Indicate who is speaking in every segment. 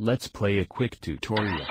Speaker 1: Let's play a quick tutorial.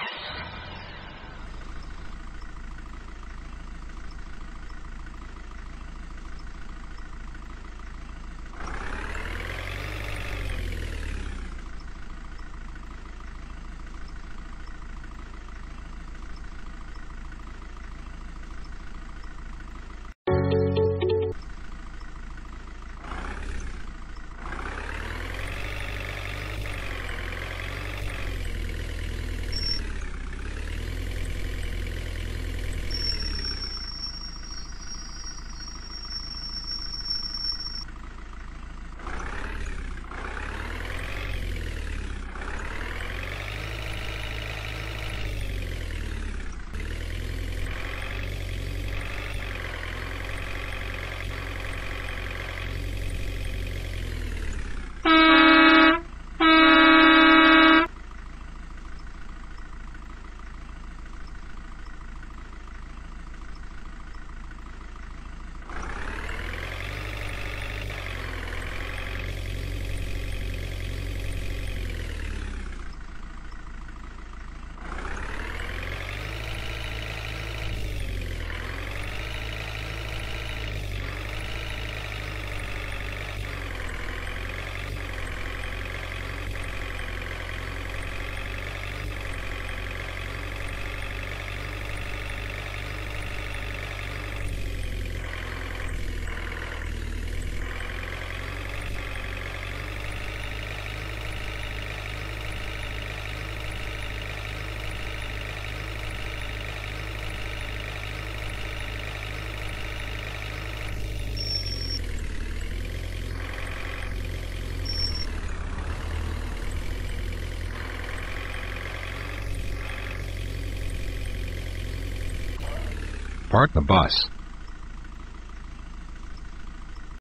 Speaker 2: park the bus.